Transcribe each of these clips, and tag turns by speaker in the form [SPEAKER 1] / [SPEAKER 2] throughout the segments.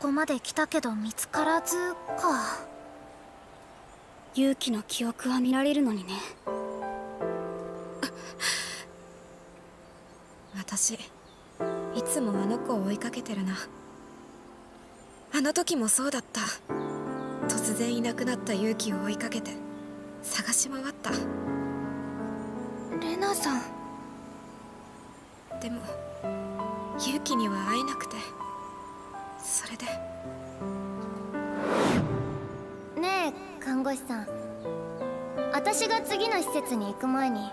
[SPEAKER 1] こまで来たけど見つからずか。
[SPEAKER 2] 勇気の記憶は見られるのにね。
[SPEAKER 3] 私いつもあの子を追いかけてるな。あの時もそうだった。突然いなくなった勇気を追いかけて探し回った。
[SPEAKER 1] レナさん。
[SPEAKER 3] でも勇気には会えなくてそれで。
[SPEAKER 4] ねえ看護師さん。私が次の施設に行く前に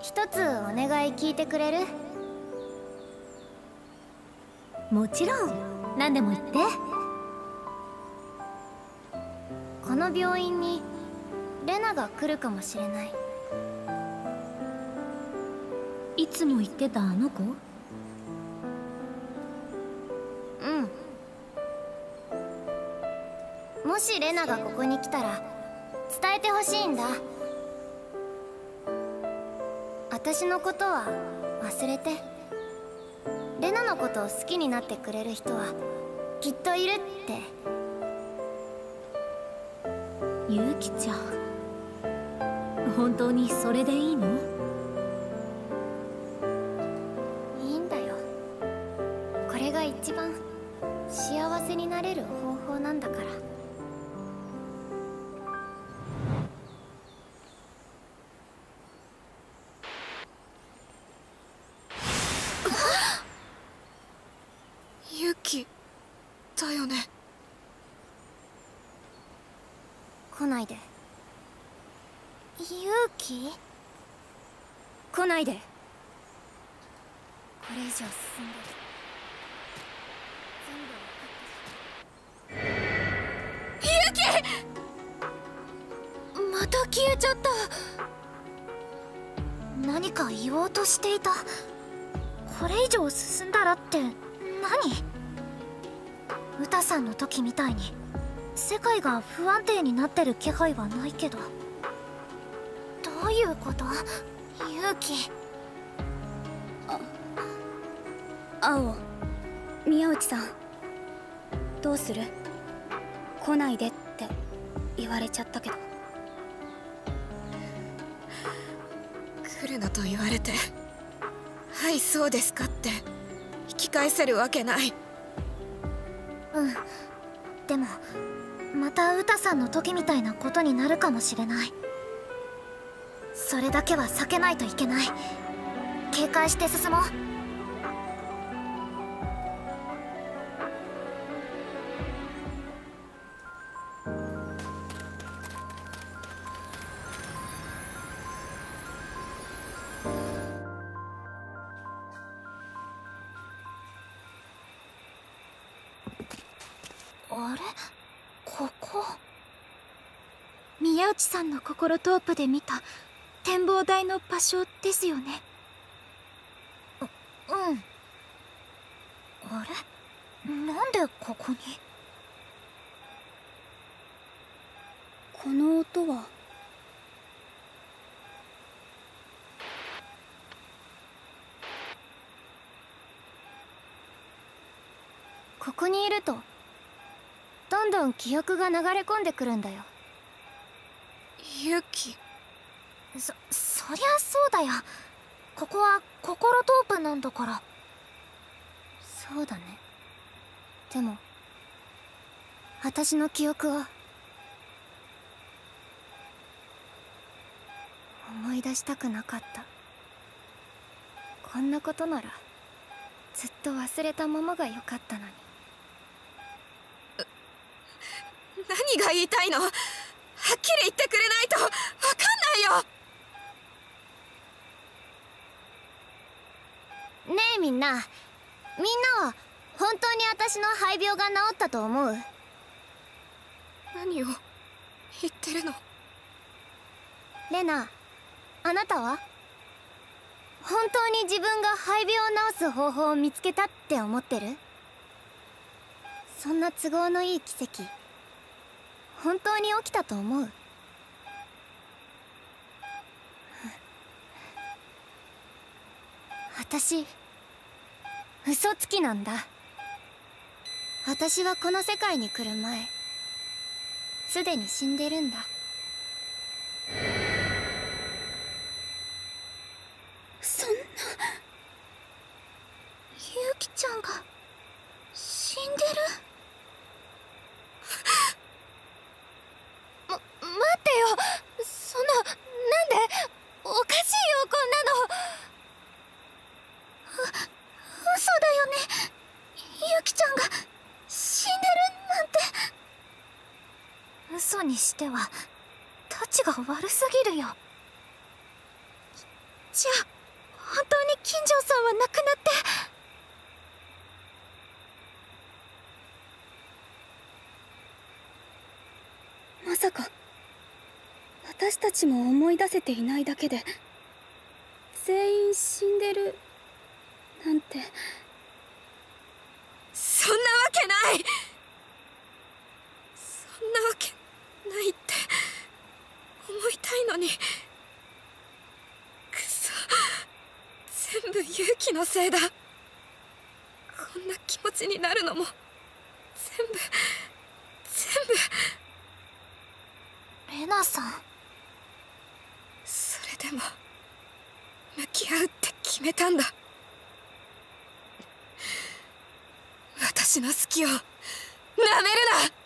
[SPEAKER 4] 一つお願い聞いてくれる？
[SPEAKER 1] もちろん。何でも言って。
[SPEAKER 4] この病院にレナが来るかもしれない。
[SPEAKER 1] いつも言ってたあの子？
[SPEAKER 4] もしレナがここに来たら伝えてほしいんだ。私のことは忘れて。レナのことを好きになってくれる人はきっといるって。
[SPEAKER 1] ゆうきちゃん本当にそれでいいの？何か言おうとしていた。これ以上進んだらって何？歌さんの時みたいに世界が不安定になってる気配はないけど。どういうこと？勇気。
[SPEAKER 2] あ青宮内さん。どうする？来ないでって言われちゃったけど。
[SPEAKER 3] 来るなと言われて。はいそうですかって。引き返せるわけない。
[SPEAKER 1] うん。でもまたウタさんの時みたいなことになるかもしれない。それだけは避けないといけない。警戒して進もう。内さんの心トープで見た展望台の場所ですよね。ううん。あれ？なんでここに？
[SPEAKER 2] この音は？
[SPEAKER 4] ここにいるとどんどん記憶が流れ込んでくるんだよ。
[SPEAKER 3] 勇気
[SPEAKER 1] そそりゃそうだよ。ここは心トープなんだから。
[SPEAKER 4] そうだね。でも私の記憶は思い出したくなかった。こんなことならずっと忘れたままがよかったのに。
[SPEAKER 3] 何が言いたいの？はっきり言ってくれないと分かんないよ。
[SPEAKER 4] ねえみんな。みんなは本当に私の肺病が治ったと思う？
[SPEAKER 3] 何を言ってるの？
[SPEAKER 4] レナあなたは？本当に自分が肺病を治す方法を見つけたって思ってる？そんな都合のいい奇跡本当に起きたと思う。私嘘つきなんだ。
[SPEAKER 1] 私はこの世界に来る前すでに死んでるんだ
[SPEAKER 2] そんな
[SPEAKER 1] ゆうきちゃんが死んでるま、待ってよそんななんでおかしいよこんなのう嘘だよねゆうきちゃんが死んでるなんて
[SPEAKER 5] 嘘にしてはタチが悪すぎるよ。
[SPEAKER 1] じゃあ本当に金城さんは亡くなって。
[SPEAKER 2] まさか私たちも思い出せていないだけで全員死んでるなんて
[SPEAKER 3] そんなわけないそんなわけないって思いたいのにくそ全部勇気のせいだ。こんな気持ちになるのも全部全部。
[SPEAKER 5] レナさん。
[SPEAKER 3] それでも向き合うって決めたんだ。私の好きをなめるな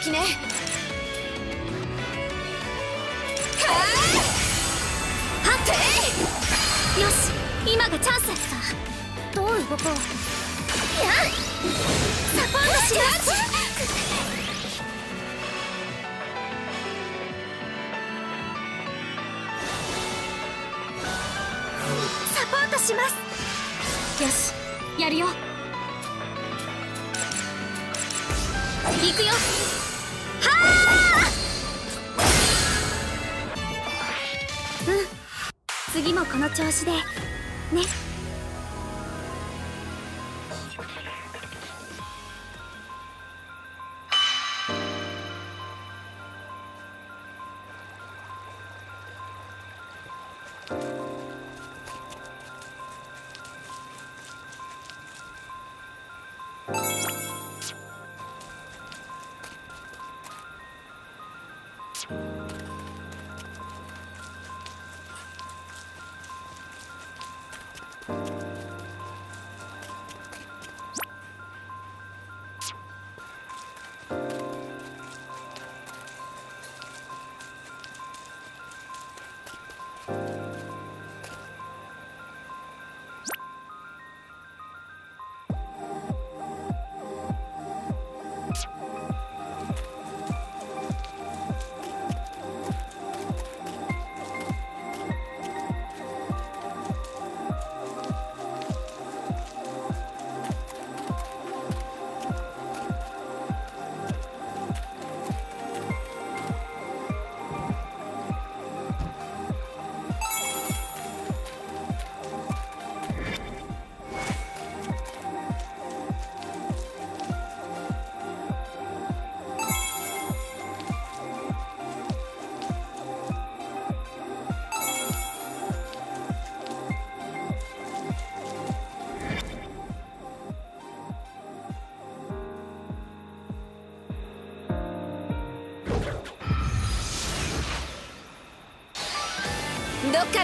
[SPEAKER 2] 攻め時ねよし今がチャンス
[SPEAKER 5] さどう動こう。
[SPEAKER 1] やサポートしますサポートします。
[SPEAKER 2] よしやるよ。行くよ。次もこの調子で。ね。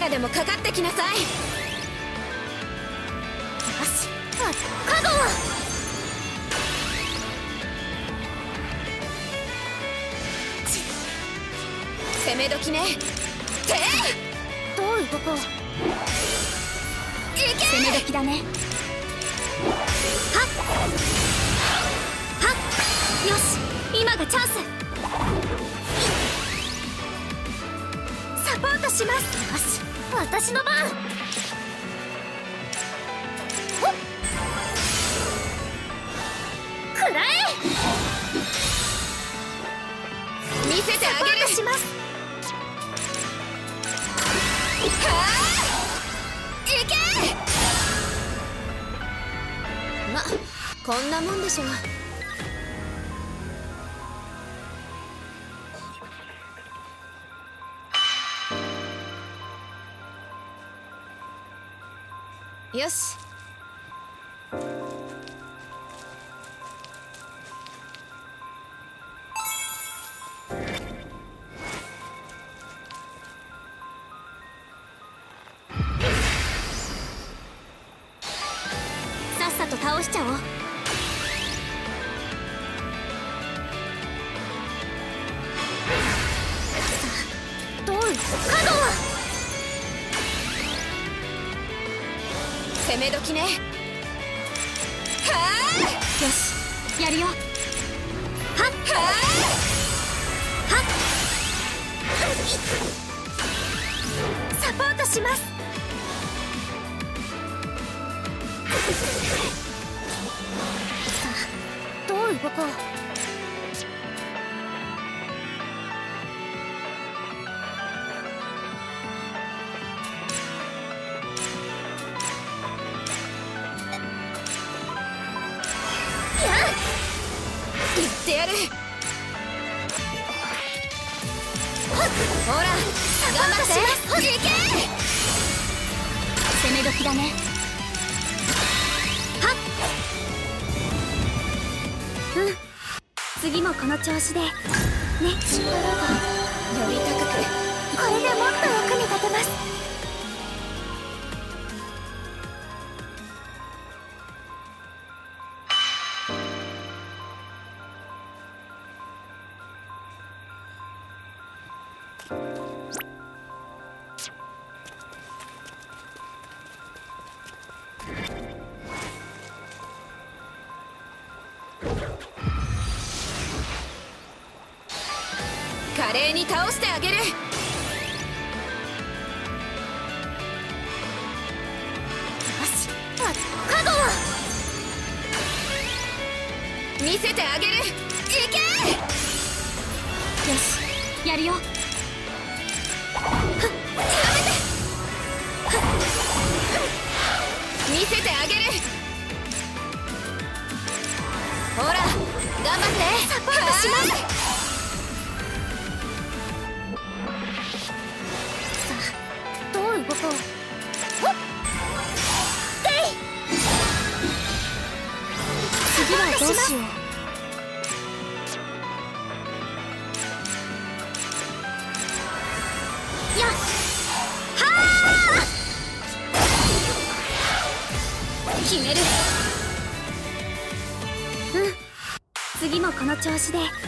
[SPEAKER 3] からでもかかってきなさい。よ
[SPEAKER 1] しカゴ
[SPEAKER 3] 攻め時ね。
[SPEAKER 2] ます
[SPEAKER 3] はあいけまこんなもんでしょよし。
[SPEAKER 2] やる。
[SPEAKER 3] ほら頑張って。いけ。
[SPEAKER 2] 攻め時だね。はっ。うん。次もこの調子で。ね。力が。
[SPEAKER 3] より高く
[SPEAKER 2] これでもっと役に立てます
[SPEAKER 3] 見せてあげる。ほら頑張って。サポートします。
[SPEAKER 1] どう動こう
[SPEAKER 2] 次はどうしよう調子で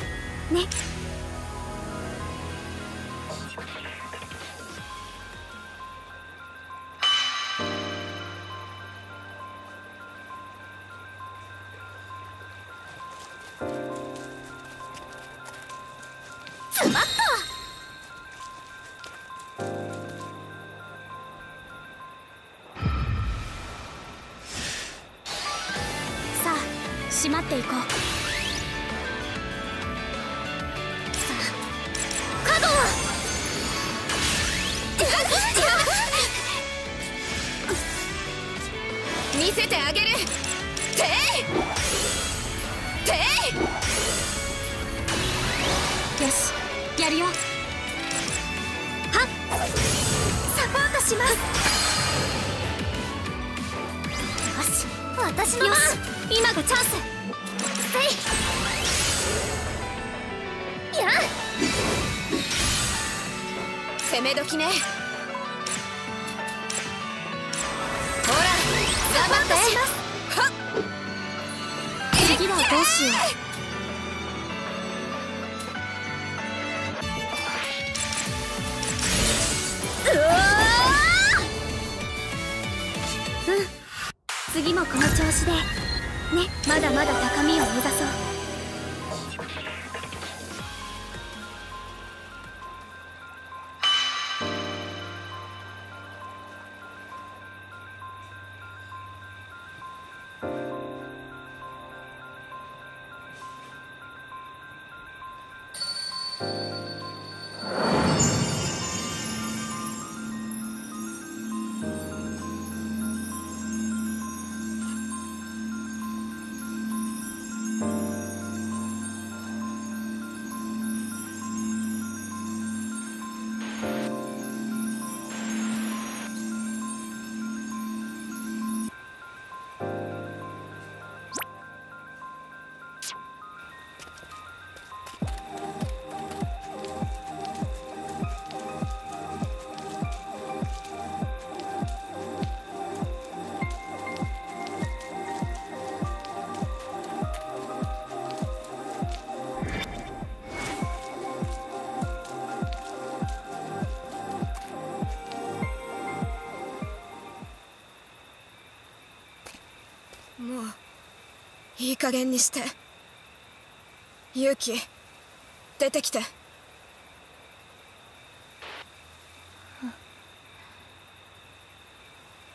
[SPEAKER 2] します。
[SPEAKER 1] よし私の
[SPEAKER 2] 今がチャンス。
[SPEAKER 1] せい。や
[SPEAKER 3] 攻め時ね。ほら頑張って。
[SPEAKER 2] 次はどうしよう。もこの調子で。ねまだまだ高みを目指そう
[SPEAKER 3] もう。いい加減にして。勇気出てきて。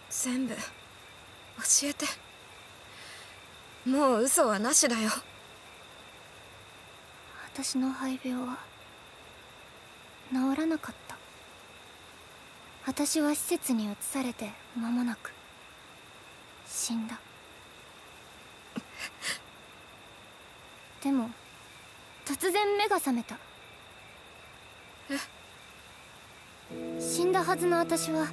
[SPEAKER 3] 全部教えて。もう嘘はなしだよ。
[SPEAKER 4] 私の肺病は治らなかった。私は施設に移されて間もなく死んだ。でも突然目が覚めた。死んだはずの私は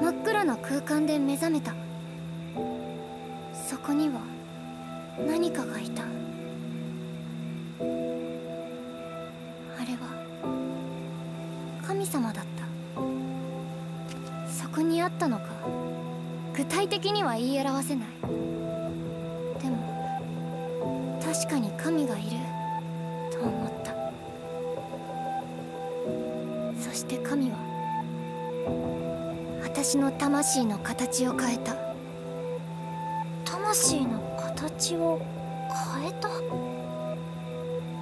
[SPEAKER 4] 真っ暗な空間で目覚めた。そこには何かがいた。あれは神様だった。そこにあったのか具体的には言い表せない確かに神がいる。と思った。そして神は私の魂の形を変えた。魂の形を変えた？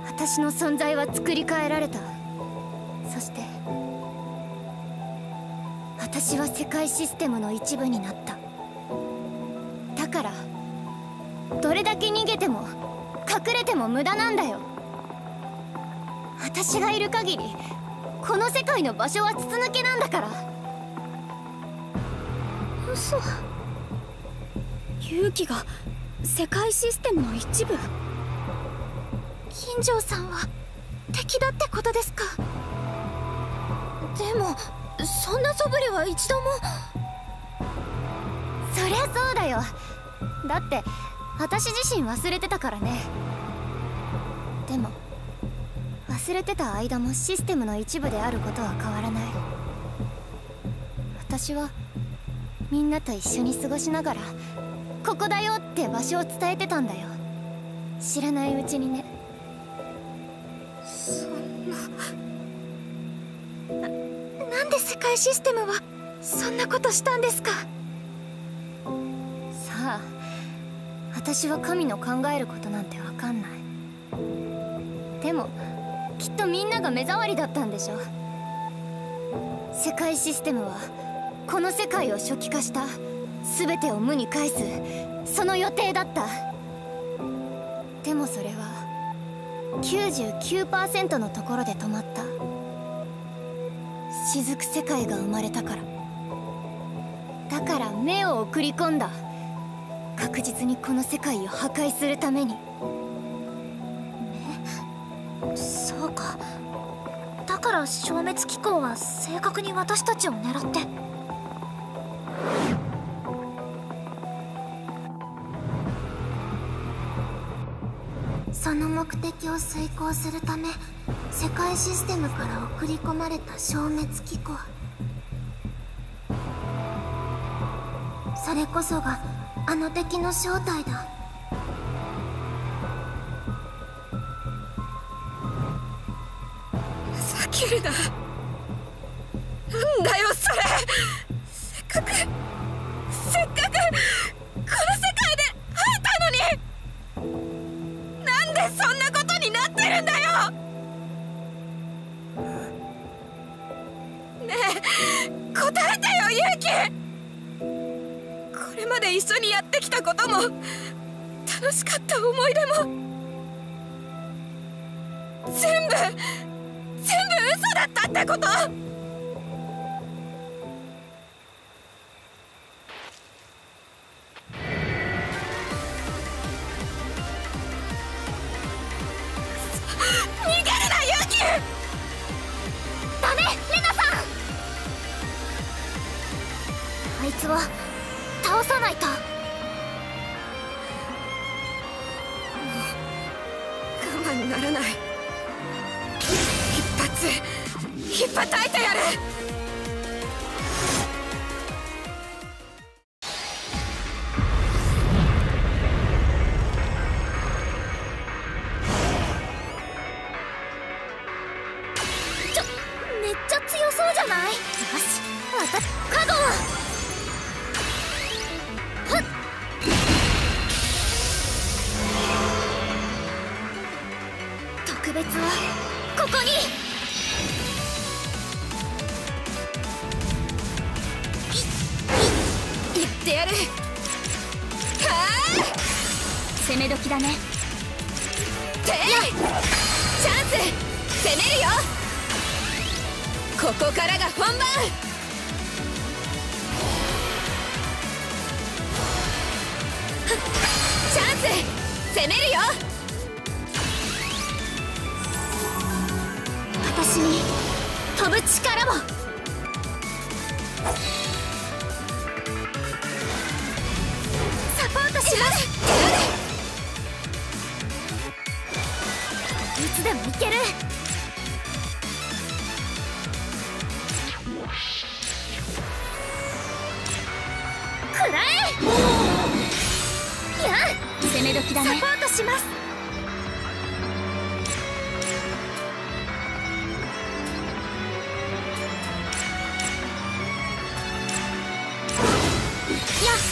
[SPEAKER 4] 私の存在は作り変えられた。そして私は世界システムの一部になった。も無駄なんだよ。私がいる限りこの世界の場所は筒抜けなんだから。
[SPEAKER 2] 嘘。勇気が世界システムの一部。
[SPEAKER 4] 金城さんは敵だってことですか？でもそんな素振りは一度も。そりゃそうだよ。だって私自身忘れてたからね忘れてた間もシステムの一部であることは変わらない。私はみんなと一緒に過ごしながらここだよって場所を伝えてたんだよ。知らないうちにね。
[SPEAKER 3] そんな。
[SPEAKER 4] なんで世界システムはそんなことしたんですか？さあ私は神の考えることなんてわかんない。でもきっとみんなが目障りだったんでしょ世界システムはこの世界を初期化した全てを無に返すその予定だった。でもそれは99%のところで止まった。雫世界が生まれたから。だから目を送り込んだ。確実にこの世界を破壊するために。目うか。だから消滅機構は正確に私たちを狙って。その目的を遂行するため世界システムから送り込まれた消滅機構。
[SPEAKER 1] それこそがあの敵の正体だ。
[SPEAKER 3] ななんだよそれ。せっかくせっかくこの世界で会えたのに。なんでそんなことになってるんだよ。ねえ答えてよ勇気。これまで一緒にやってきたことも楽しかった思い出も。ったってこと。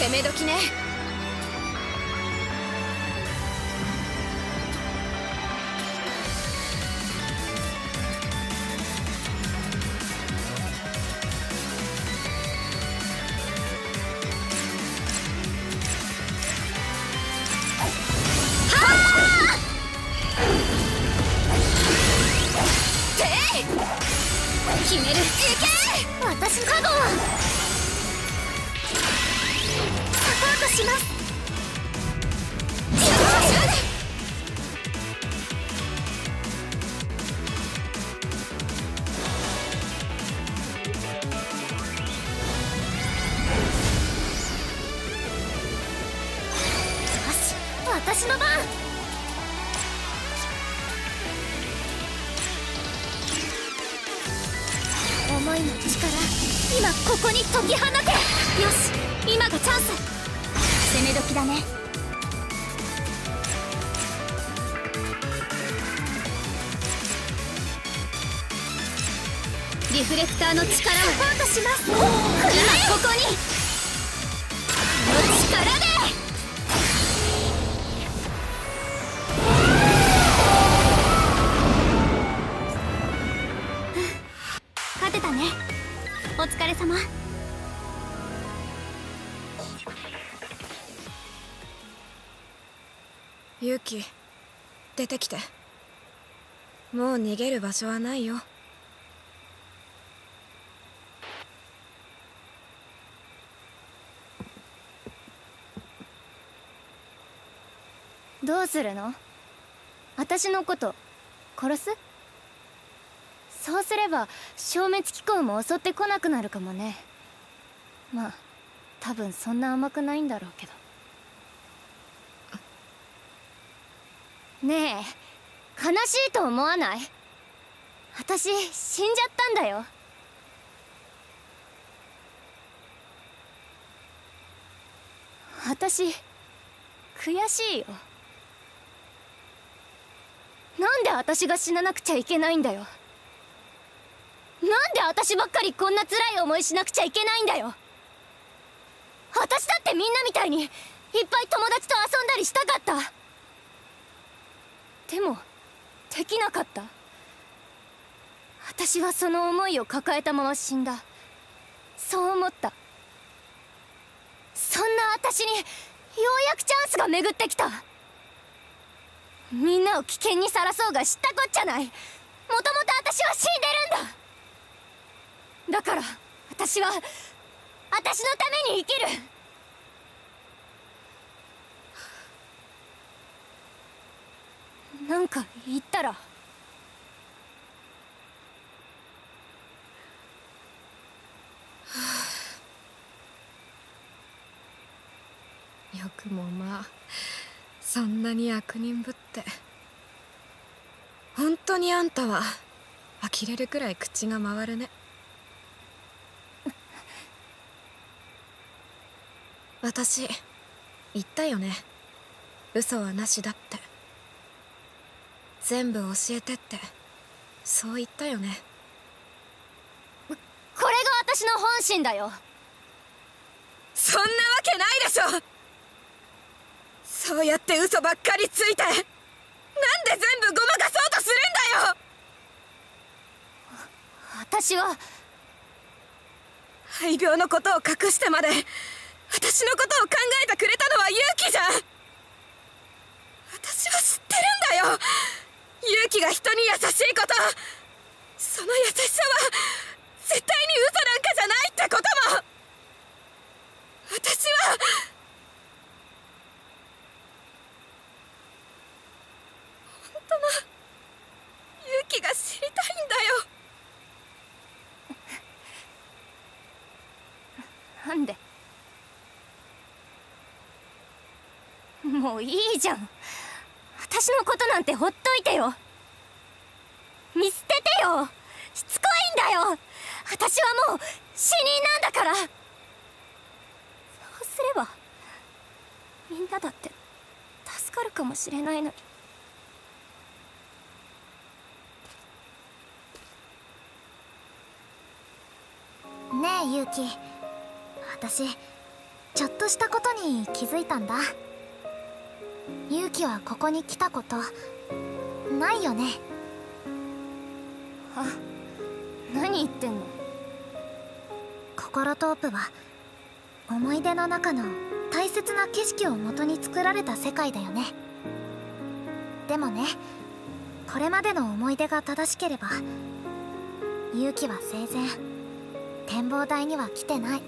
[SPEAKER 2] 攻め時ね。
[SPEAKER 3] 勇気出てきて。もう逃げる場所はないよ。
[SPEAKER 4] どうするの？私のこと殺す？そうすれば消滅機構も襲ってこなくなるかもね。まあ多分そんな甘くないんだろうけど。ねえ悲しいと思わない？私死んじゃったんだよ。私悔しいよ。なんで私が死ななくちゃいけないんだよ？なんで私ばっかりこんな辛い思いしなくちゃいけないんだよ？私だってみんなみたいにいっぱい友達と遊んだりしたかった。でもできなかった？私はその思いを抱えたまま死んだ。そう思った。そんな私にようやくチャンスが巡ってきた。みんなを危険にさらそうが知ったこっちゃない。もともと私は死んでるんだ。だから私は私のために生きる。なんか言ったら。
[SPEAKER 3] よくもまあそんなに悪人ぶって。本当にあんたは呆れるくらい口が回るね。私言ったよね。嘘はなしだって。全部教えてって。そう言ったよね。
[SPEAKER 4] これが私の本心だよ。
[SPEAKER 3] そんなわけないでしょ。そうやって嘘ばっかりついてなんで全部ごまかそうとするんだよ。
[SPEAKER 4] 私は。
[SPEAKER 3] 肺病のことを隠してまで私のことを考えてくれたのは勇気じゃ。ん私は知ってるんだよ勇気が人に優しいこと。その優しさは絶対に嘘なんかじゃないってことも。私は。本当の。勇気が知りたいんだよ。
[SPEAKER 4] なんで。もういいじゃん。私のことなんてほっといてよ。見捨ててよ。しつこいんだよ。私はもう死人なんだから。そうすればみんなだって助かるかもしれないのに。
[SPEAKER 1] ねえユウキ。私ちょっとしたことに気づいたんだ。ユウキはここに来たこと。ないよね。
[SPEAKER 4] あ何言ってんの？
[SPEAKER 1] 心トープは思い出の中の大切な景色を元に作られた世界だよね。でもねこれまでの思い出が正しければ勇気は生前展望台には来てない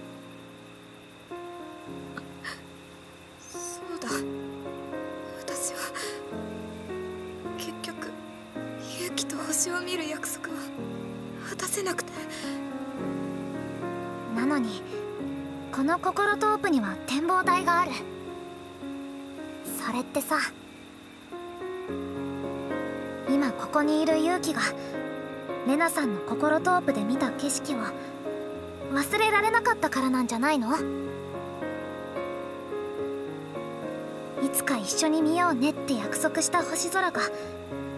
[SPEAKER 3] 見る約束は果たせなくて。
[SPEAKER 1] なのにこの心トープには展望台がある。それってさ今ここにいる勇気がレナさんの心トープで見た景色を忘れられなかったからなんじゃないの？いつか一緒に見ようねって約束した星空が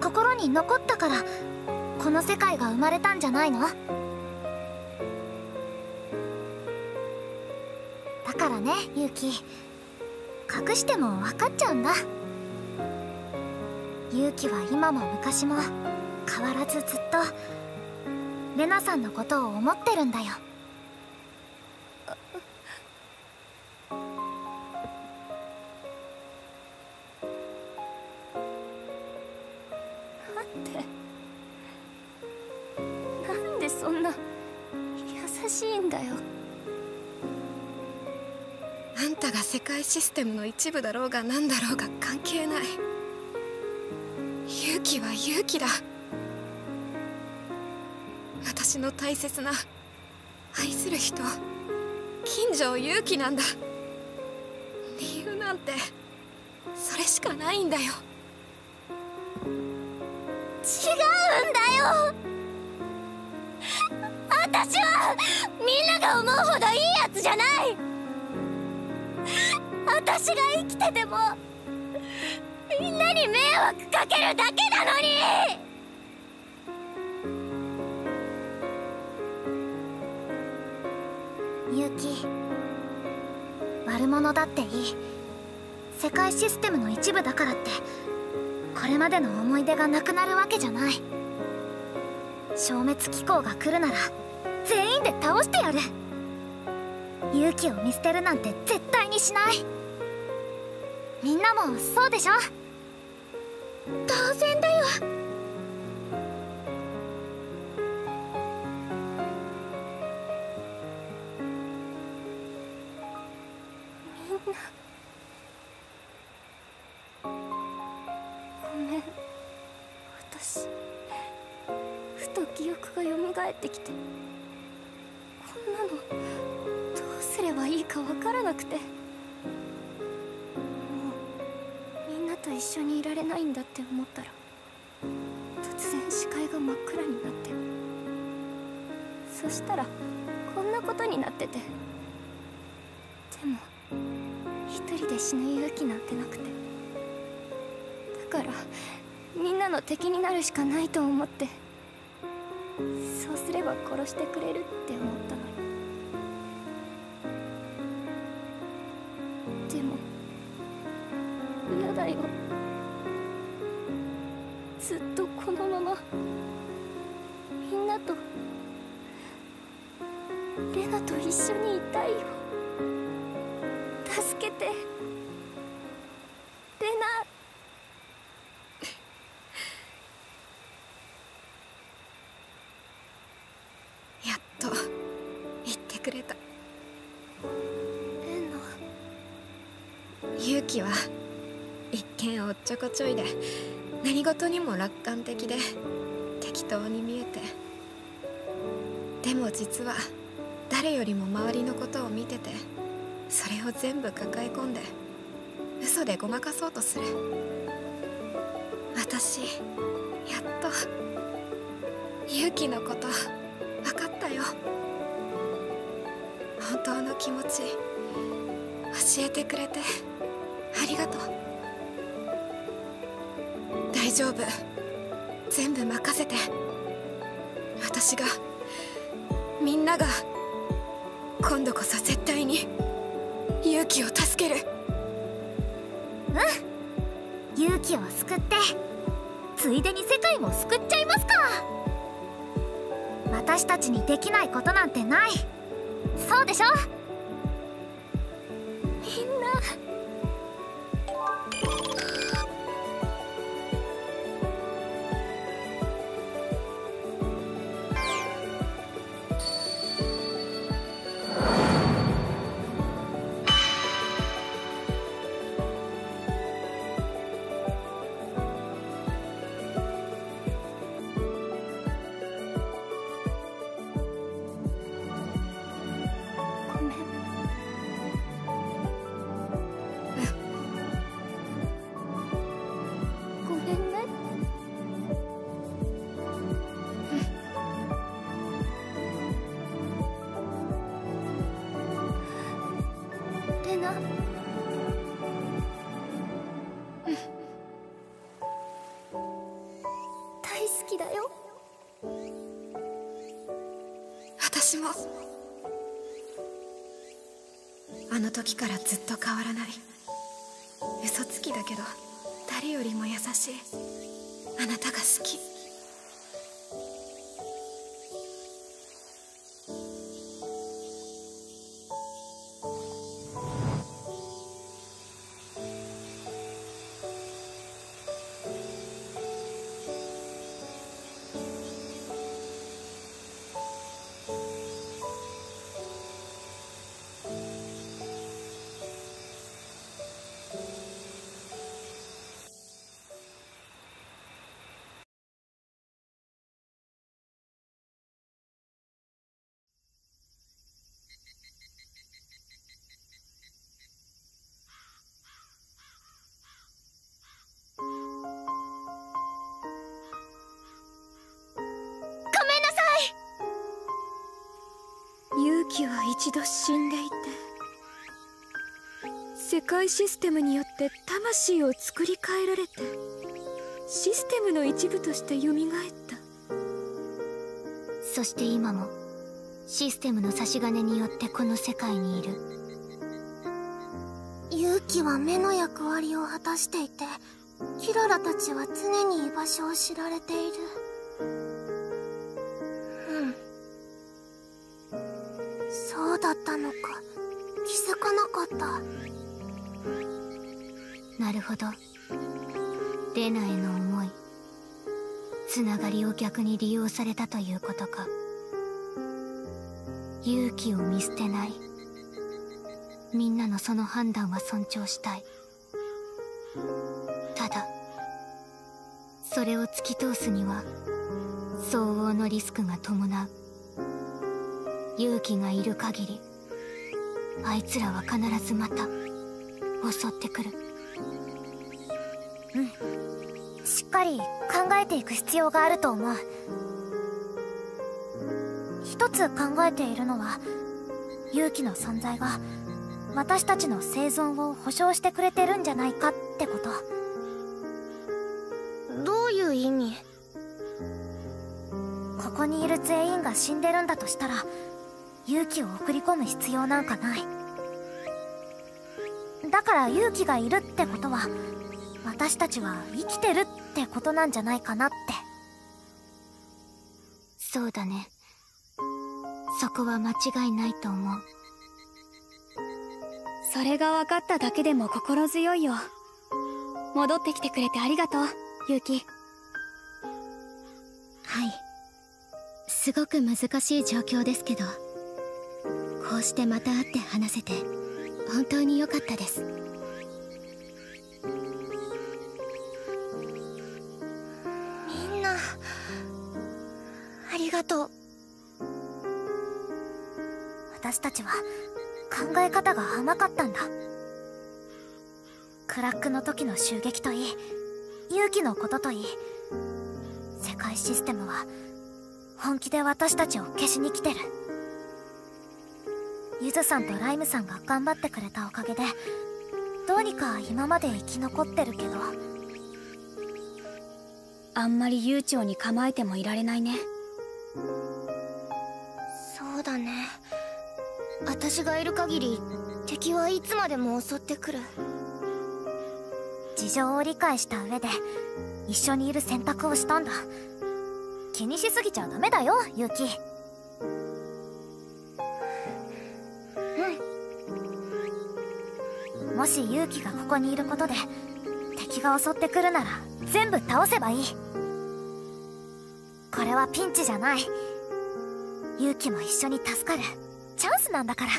[SPEAKER 1] 心に残ったからこの世界が生まれたんじゃないの？だからねユキ。隠しても分かっちゃうんだ。勇気は今も昔も変わらずずっとレナさんのことを思ってるんだよ。
[SPEAKER 4] しいんだよ。
[SPEAKER 3] あんたが世界システムの一部だろうが何だろうが関係ない。勇気は勇気だ。私の大切な愛する人金城勇気なんだ。理由なんてそれしかないんだよ。
[SPEAKER 4] みんなが思うほどいいやつじゃない。私が生きててもみんなに迷惑かけるだけなのに。
[SPEAKER 1] 勇気悪者だっていい。世界システムの一部だからってこれまでの思い出がなくなるわけじゃない。消滅機構が来るなら全員で倒してやる。勇気を見捨てるなんて絶対にしない。みんなもそうでしょ？当然だよ。みんな。
[SPEAKER 4] ごめん。私ふと記憶が蘇ってきて。なのどうすればいいかわからなくて。もうみんなと一緒にいられないんだって思ったら突然視界が真っ暗になって。そしたらこんなことになってて。でも一人で死ぬ勇気なんてなくて。だからみんなの敵になるしかないと思って。そうすれば殺してくれるって思った
[SPEAKER 3] は一見おっちょこちょいで何事にも楽観的で適当に見えてでも実は誰よりも周りのことを見ててそれを全部抱え込んで嘘でごまかそうとする。私やっと勇気のこと分かったよ。本当の気持ち教えてくれて。ありがとう。大丈夫。全部任せて。私がみんなが今度こそ絶対に勇気を助ける。うん。
[SPEAKER 1] 勇気を救ってついでに世界も救っちゃいますか。私たちにできないことなんてない。そうでしょ？
[SPEAKER 3] 時からずっと変わらない。嘘つきだけど誰よりも優しい。あなたが好き。
[SPEAKER 2] 一度死んでいて世界システムによって魂を作り変えられてシステムの一部として蘇った。
[SPEAKER 1] そして今もシステムの差し金によってこの世界にいる。
[SPEAKER 4] 勇気は目の役割を果たしていてキララたちは常に居場所を知られている
[SPEAKER 1] ほど。レナへの思いつながりを逆に利用されたということか。勇気を見捨てない。みんなのその判断は尊重したい。ただそれを突き通すには相応のリスクが伴う。勇気がいる限りあいつらは必ずまた襲ってくる。り考えていく必要があると思う。一つ考えているのは勇気の存在が私たちの生存を保証してくれてるんじゃないかってこと。
[SPEAKER 4] どういう意味？
[SPEAKER 1] ここにいる全員が死んでるんだとしたら勇気を送り込む必要なんかない。だから勇気がいるってことは私たちは生きてるってことなんじゃないかなって。そうだね。そこは間違いないと思う。
[SPEAKER 2] それが分かっただけでも心強いよ。戻ってきてくれてありがとうユキ。
[SPEAKER 1] はい。すごく難しい状況ですけどこうしてまた会って話せて本当に良かったです
[SPEAKER 4] がとう。
[SPEAKER 1] 私たちは考え方が甘かったんだ。クラックの時の襲撃といい勇気のことといい。世界システムは本気で私たちを消しに来てる。ゆずさんとライムさんが頑張ってくれたおかげでどうにか今まで生き残ってるけど
[SPEAKER 2] あんまり悠長に構えてもいられないね。
[SPEAKER 4] そうだね。私がいる限り敵はいつまでも襲ってくる。
[SPEAKER 1] 事情を理解した上で一緒にいる選択をしたんだ。気にしすぎちゃダメだよユキ。うん。もし勇気がここにいることで敵が襲ってくるなら全部倒せばいい。これはピンチじゃない。勇気も一緒に助かる。チャンスなんだから。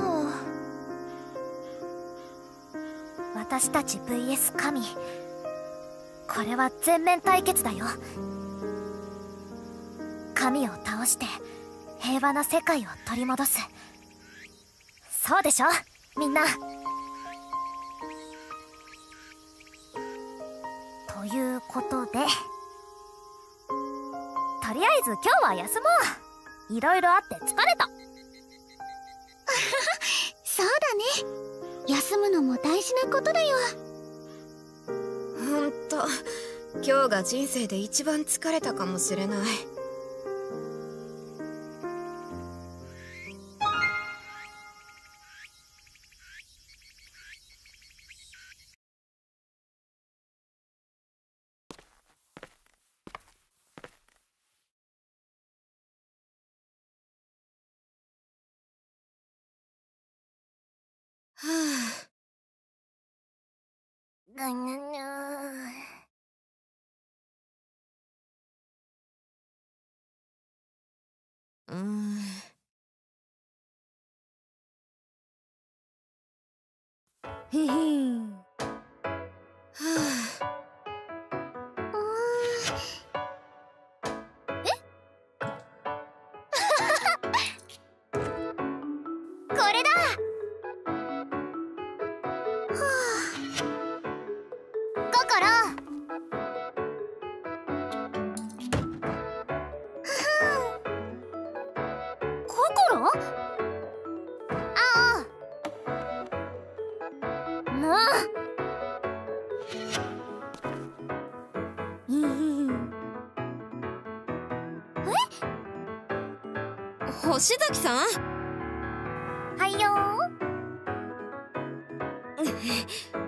[SPEAKER 4] 青。
[SPEAKER 1] 私たち VS 神。これは全面対決だよ。神を倒して平和な世界を取り戻す。そうでしょ？みんな。ということでとりあえず今日は休もう。いろいろあって疲れた。
[SPEAKER 4] そうだね。休むのも大事なことだよ。
[SPEAKER 3] ほんと。今日が人生で一番疲れたかもしれない
[SPEAKER 4] ぐぬぬ
[SPEAKER 3] うん。
[SPEAKER 2] へへん。
[SPEAKER 3] 志崎さん？
[SPEAKER 1] はいよ